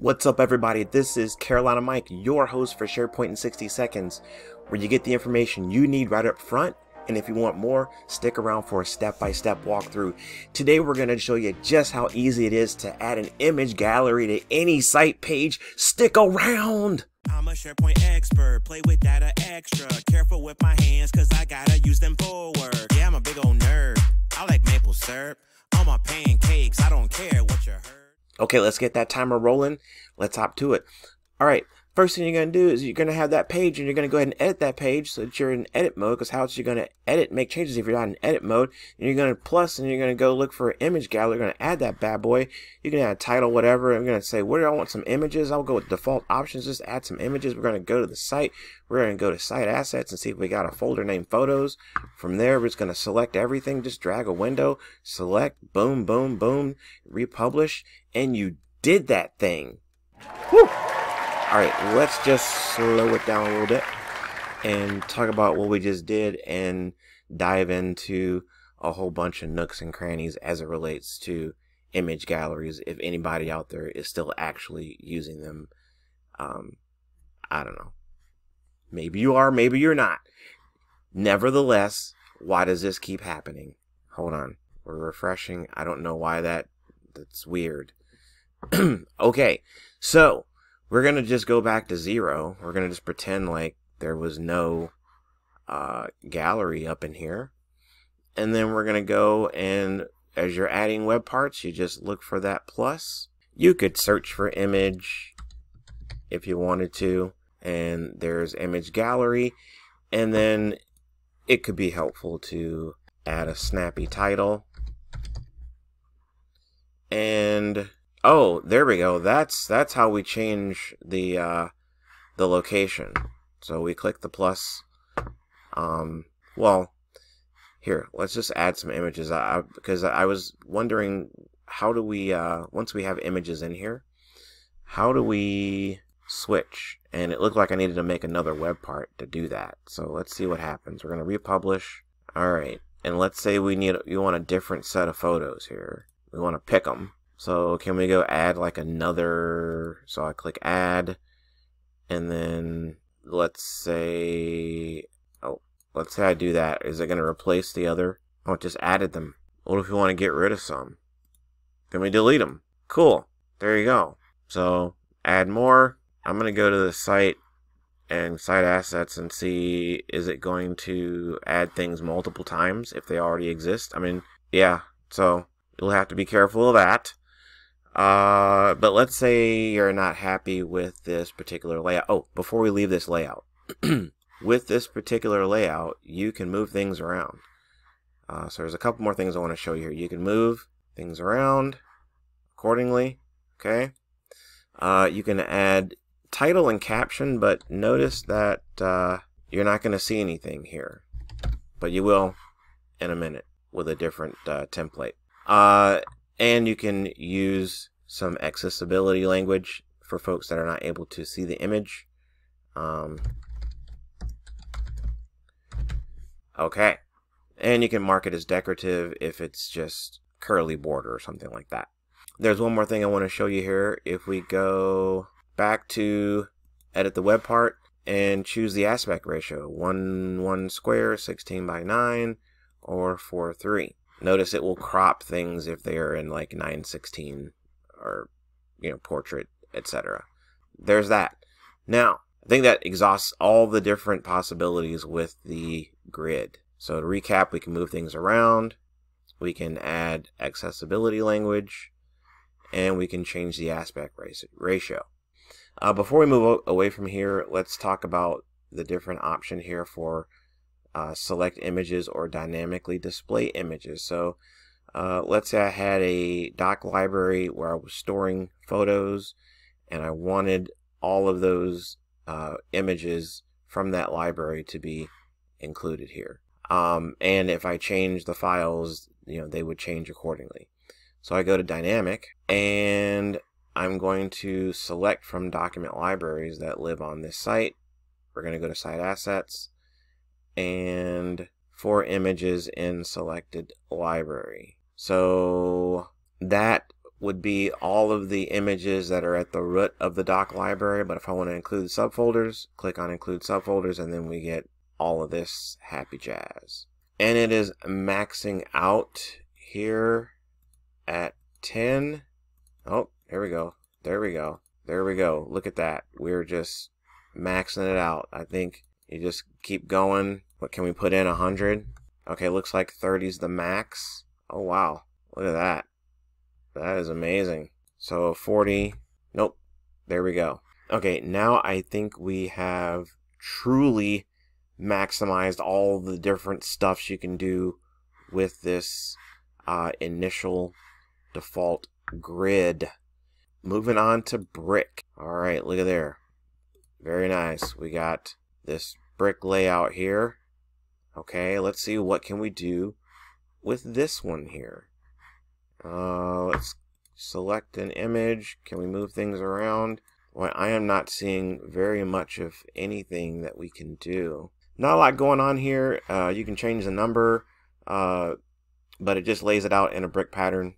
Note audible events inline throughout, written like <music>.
What's up, everybody? This is Carolina Mike, your host for SharePoint in 60 Seconds, where you get the information you need right up front. And if you want more, stick around for a step by step walkthrough. Today, we're going to show you just how easy it is to add an image gallery to any site page. Stick around! I'm a SharePoint expert, play with data extra. Careful with my hands, cause I gotta use them for work. Yeah, I'm a big old nerd. I like maple syrup my pancakes. I don't care what you heard. Okay, let's get that timer rolling. Let's hop to it. All right, first thing you're going to do is you're going to have that page and you're going to go ahead and edit that page so that you're in edit mode because how else you're going to edit, make changes if you're not in edit mode. And you're going to plus and you're going to go look for an image gallery. You're going to add that bad boy. You can add a title, whatever. I'm going to say, where do I want some images? I'll go with default options, just add some images. We're going to go to the site. We're going to go to site assets and see if we got a folder named photos. From there, we're just going to select everything. Just drag a window, select, boom, boom, boom, republish, and you did that thing. Whew. All right, let's just slow it down a little bit and talk about what we just did and dive into a whole bunch of nooks and crannies as it relates to image galleries. If anybody out there is still actually using them, um, I don't know. Maybe you are, maybe you're not. Nevertheless, why does this keep happening? Hold on. We're refreshing. I don't know why that that's weird. <clears throat> okay. So, we're going to just go back to zero. We're going to just pretend like there was no uh, gallery up in here. And then we're going to go and as you're adding web parts, you just look for that plus. You could search for image if you wanted to. And there's image gallery. And then it could be helpful to add a snappy title. And Oh, there we go. That's that's how we change the uh, the location. So we click the plus. Um, well, here, let's just add some images. I, because I was wondering, how do we uh, once we have images in here, how do we switch? And it looked like I needed to make another web part to do that. So let's see what happens. We're gonna republish. All right, and let's say we need you want a different set of photos here. We want to pick them. So can we go add like another, so I click add, and then let's say, oh, let's say I do that. Is it going to replace the other? Oh, it just added them. What if we want to get rid of some? Then we delete them. Cool. There you go. So add more. I'm going to go to the site and site assets and see is it going to add things multiple times if they already exist. I mean, yeah. So you'll have to be careful of that. Uh, but let's say you're not happy with this particular layout. Oh, before we leave this layout, <clears throat> with this particular layout, you can move things around. Uh, so there's a couple more things I want to show you here. You can move things around accordingly. Okay. Uh, you can add title and caption, but notice that uh, you're not going to see anything here. But you will in a minute with a different uh, template. And you can use some accessibility language for folks that are not able to see the image. Um, okay. And you can mark it as decorative if it's just curly border or something like that. There's one more thing I want to show you here. If we go back to edit the web part and choose the aspect ratio, 1 1 square, 16 by 9, or 4 3 notice it will crop things if they are in like 916 or you know portrait etc there's that. Now i think that exhausts all the different possibilities with the grid. So to recap we can move things around we can add accessibility language and we can change the aspect ratio. Uh, before we move away from here let's talk about the different option here for uh, select images or dynamically display images. So uh, let's say I had a doc library where I was storing photos and I wanted all of those uh, images from that library to be included here. Um, and if I change the files, you know, they would change accordingly. So I go to dynamic and I'm going to select from document libraries that live on this site. We're going to go to site assets and four images in selected library. So that would be all of the images that are at the root of the doc library. But if I want to include subfolders, click on include subfolders and then we get all of this happy jazz. And it is maxing out here at 10. Oh, there we go. There we go. There we go. Look at that. We're just maxing it out. I think you just keep going. What can we put in? 100? Okay, looks like 30 is the max. Oh, wow. Look at that. That is amazing. So 40. Nope. There we go. Okay, now I think we have truly maximized all the different stuffs you can do with this uh, initial default grid. Moving on to brick. All right, look at there. Very nice. We got this brick layout here. Okay, let's see what can we do with this one here. Uh, let's select an image. Can we move things around? Well, I am not seeing very much of anything that we can do. Not a lot going on here. Uh, you can change the number, uh, but it just lays it out in a brick pattern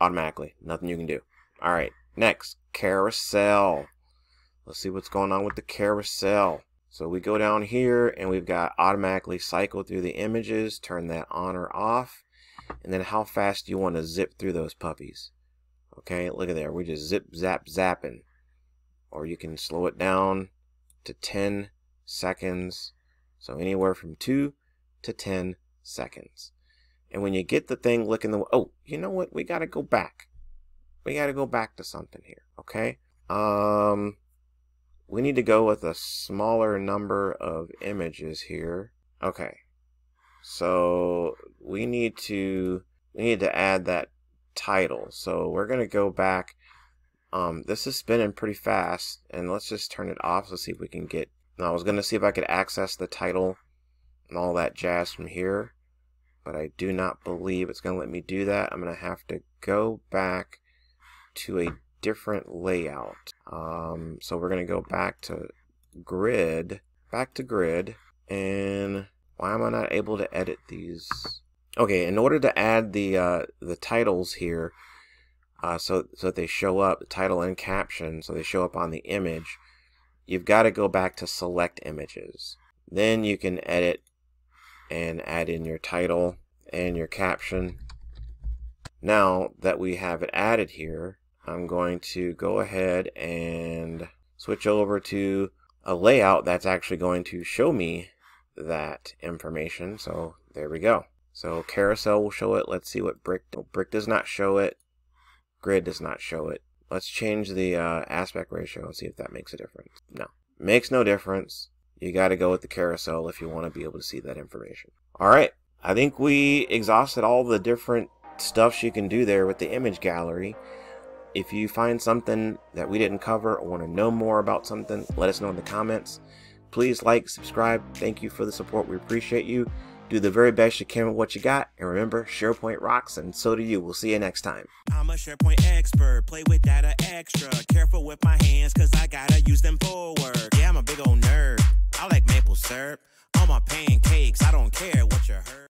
automatically. Nothing you can do. All right, next, carousel. Let's see what's going on with the carousel. So we go down here and we've got automatically cycle through the images, turn that on or off, and then how fast you want to zip through those puppies. Okay, look at there. We just zip, zap, zapping. Or you can slow it down to 10 seconds so anywhere from 2 to 10 seconds. And when you get the thing looking the oh, you know what? We got to go back. We got to go back to something here, okay? Um we need to go with a smaller number of images here. Okay. So we need to we need to add that title. So we're going to go back um, this is spinning pretty fast and let's just turn it off. Let's see if we can get now, I was going to see if I could access the title and all that jazz from here, but I do not believe it's going to let me do that. I'm going to have to go back to a different layout. Um, so we're going to go back to grid, back to grid, and why am I not able to edit these? Okay, in order to add the uh, the titles here, uh, so so that they show up, the title and caption, so they show up on the image, you've got to go back to select images. Then you can edit and add in your title and your caption. Now that we have it added here, I'm going to go ahead and switch over to a layout that's actually going to show me that information. So there we go. So carousel will show it. Let's see what brick, brick does not show it. Grid does not show it. Let's change the uh, aspect ratio and see if that makes a difference. No, makes no difference. You got to go with the carousel if you want to be able to see that information. All right, I think we exhausted all the different stuffs you can do there with the image gallery. If you find something that we didn't cover or want to know more about something, let us know in the comments. Please like, subscribe. Thank you for the support. We appreciate you. Do the very best you can with what you got. And remember, SharePoint rocks, and so do you. We'll see you next time. I'm a SharePoint expert, play with data extra. Careful with my hands, cause I gotta use them for work. Yeah, I'm a big old nerd. I like maple syrup on my pancakes. I don't care what you heard.